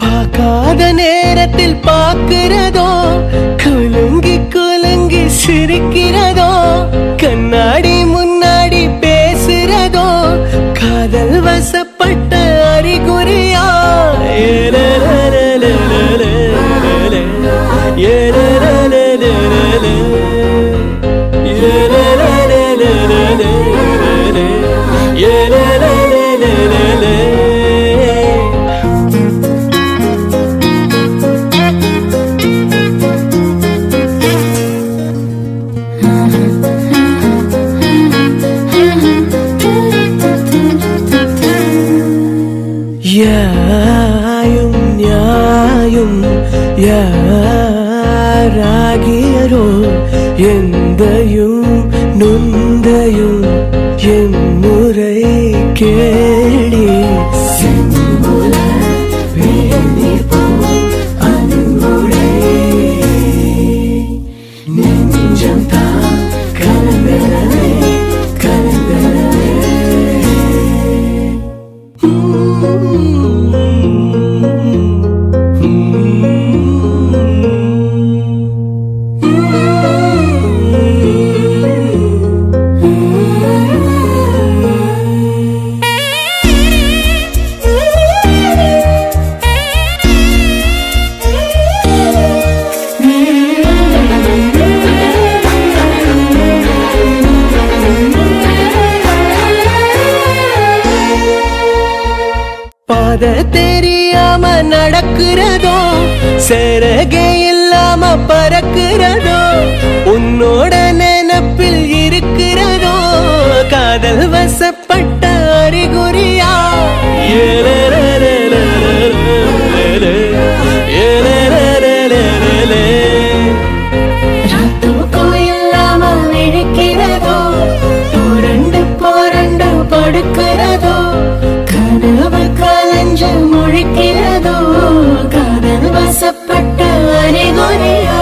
പാക്കാത നേരത്തിൽ പാക്കുന്നതോ കുലു சிரிக்கிறதோ கண்ணாடி எந்தையும் நொந்தையும் எம்முறை கே அதை தெரியாம நடக்கிறதோ சிறகை இல்லாம பறக்கிறதோ பட்டு அறிகுறியா